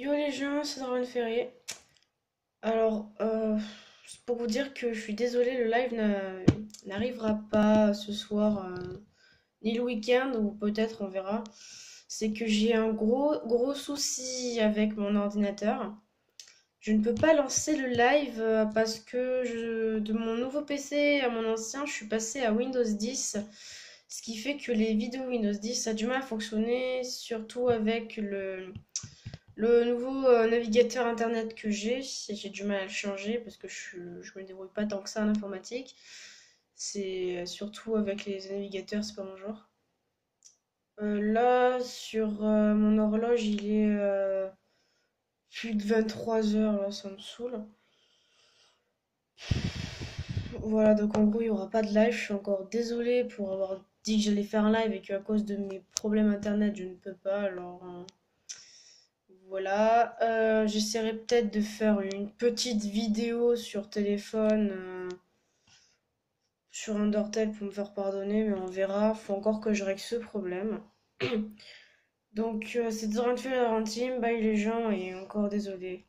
Yo les gens, c'est Darwin Ferry. Alors, euh, pour vous dire que je suis désolée, le live n'a- n'arrivera pas ce soir, euh, ni le week-end, ou peut-être on verra. C'est que j'ai un gros, gros souci avec mon ordinateur. Je ne peux pas lancer le live euh, parce que de mon nouveau PC à mon ancien, je suis passée à Windows 10, ce qui fait que les vidéos Windows 10, ça a du mal à fonctionner, surtout avec le le nouveau euh, navigateur internet que j'ai, j'ai du mal à le changer parce que je, je me débrouille pas tant que ça en informatique. C'est euh, surtout avec les navigateurs, c'est pas mon genre. Euh, là, sur mon horloge, il est plus de 23 heures, là, ça me saoule. Voilà, donc en gros, il n'y aura pas de live. Je suis encore désolée pour avoir dit que j'allais faire un live et qu'à cause de mes problèmes internet, je ne peux pas. Alors, voilà. Euh, j'essaierai peut-être de faire une petite vidéo sur téléphone, euh, sur un Dortel pour me faire pardonner, mais on verra. Faut encore que je règle ce problème. Donc, euh, c'était Laurent Bye les gens, et encore désolé.